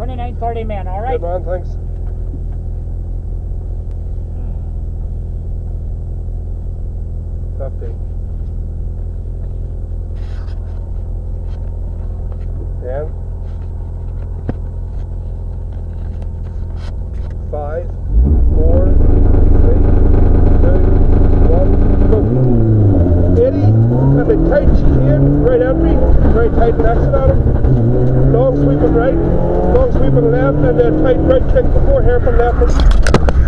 29, 30 men, all right? Good man, thanks. Fifty. Ten. Five, four, three, two, one, go. Eighty, and the tight chain, right entry, very tight next to him. Tight right kick before hairpin left.